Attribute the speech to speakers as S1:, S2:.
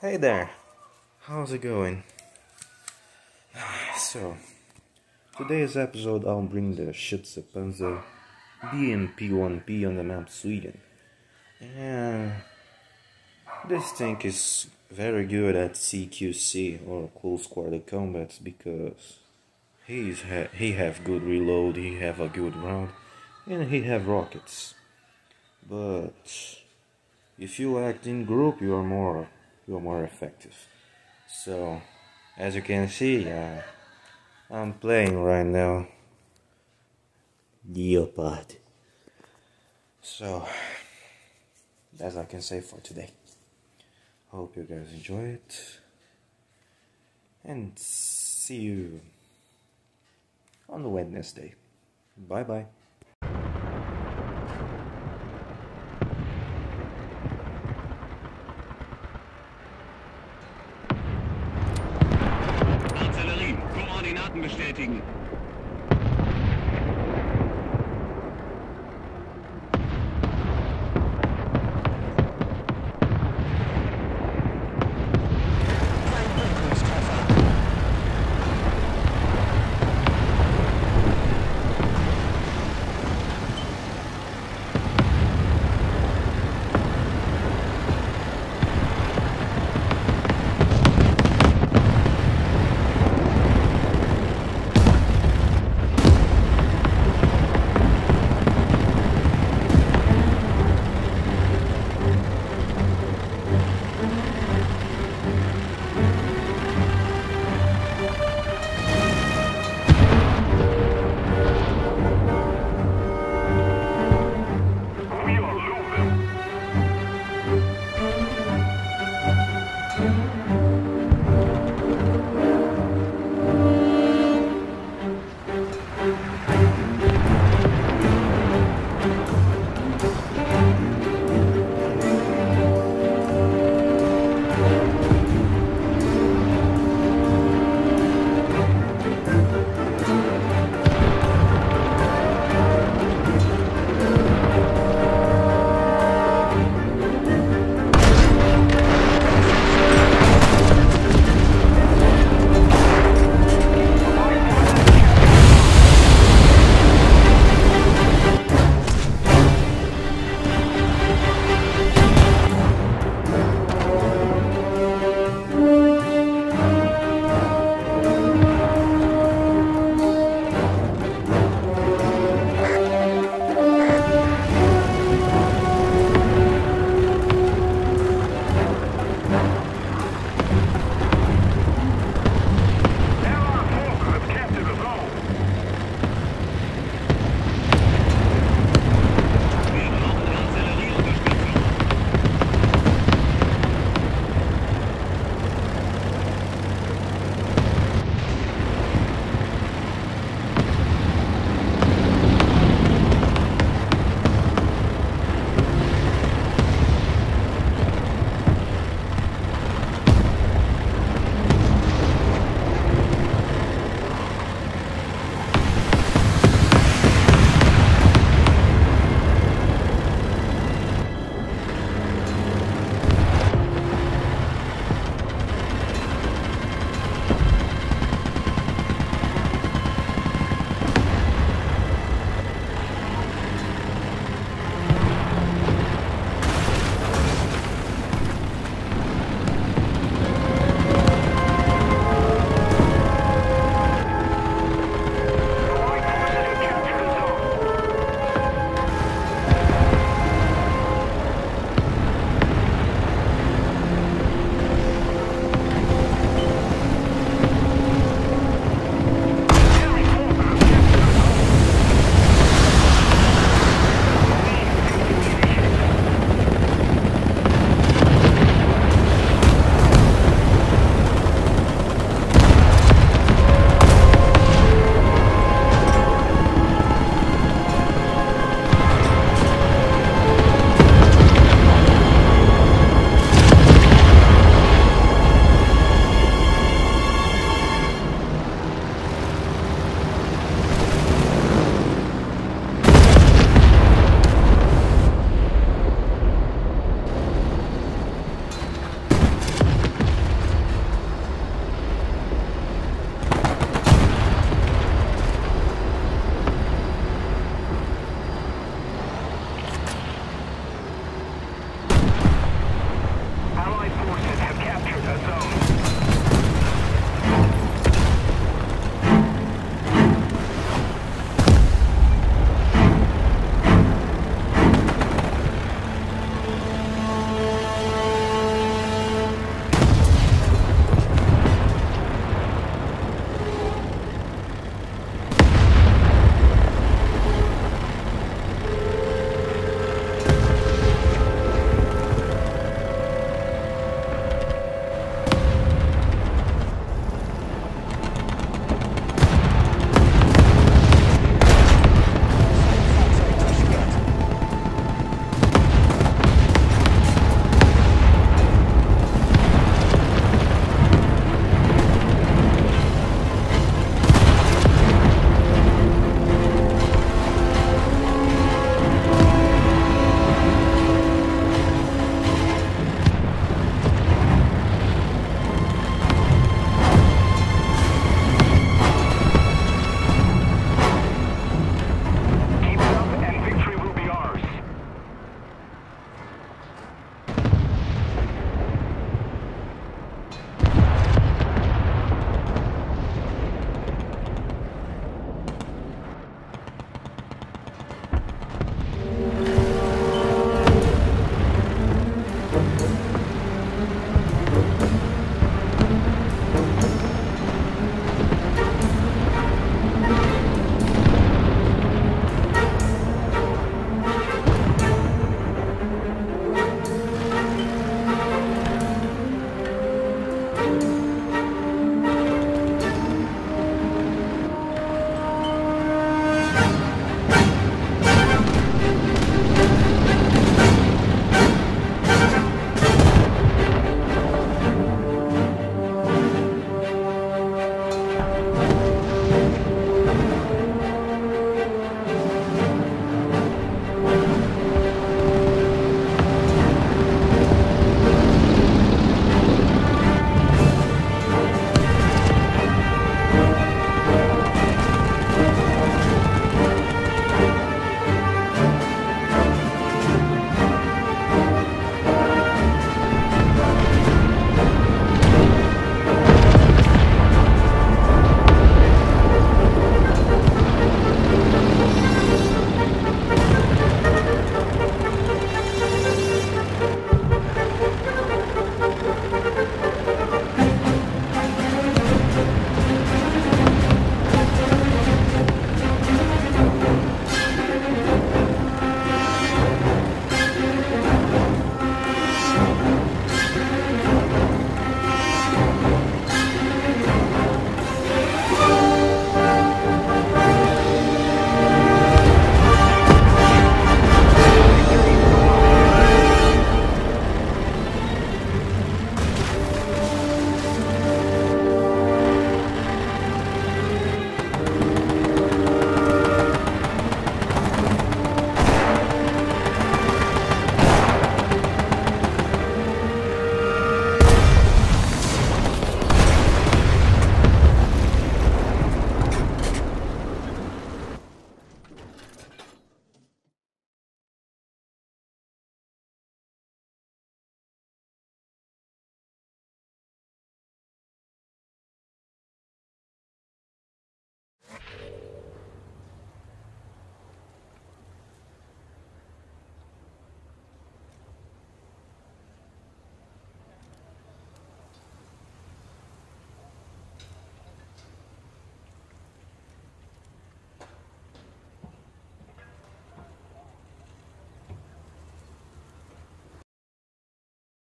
S1: Hey there, how's it going? So, today's episode I'll bring the Schütze BMP-1P on the map Sweden. And this tank is very good at CQC or close quarter combats because he's ha he have good reload, he have a good round, and he have rockets. But if you act in group, you are more you are more effective. So, as you can see, uh, I'm playing right now. Leopard. So, that's all I can say for today. Hope you guys enjoy it. And see you on the Wednesday. Bye bye.
S2: looking